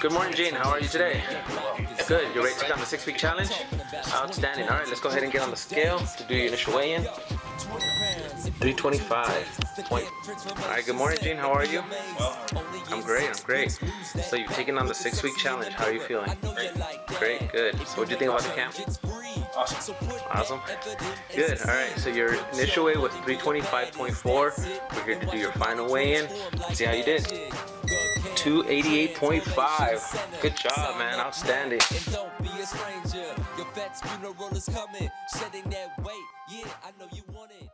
Good morning, Gene. How are you today? Good. You're ready to take on the six-week challenge? Outstanding. All right, let's go ahead and get on the scale to do your initial weigh-in. 325. Point. All right. Good morning, Gene. How are you? I'm great. I'm great. So you've taken on the six-week challenge. How are you feeling? Great. Good. So what do you think about the camp? Awesome. Awesome. Good. All right. So your initial weight was 325.4. We're here to do your final weigh-in. See how you did. 288.5. Good job, man. Outstanding. And don't be a stranger. Your vet's funeral is coming. Shedding that weight. Yeah, I know you want it.